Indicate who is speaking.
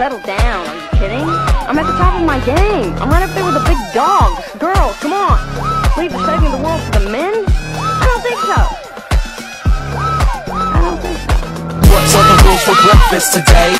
Speaker 1: settle down. Are you kidding? I'm at the top of my game. I'm right up there with the big dogs. Girls, come on. Leave the saving the world for the men? I don't think so. I don't think so.
Speaker 2: What's on the rules for breakfast today?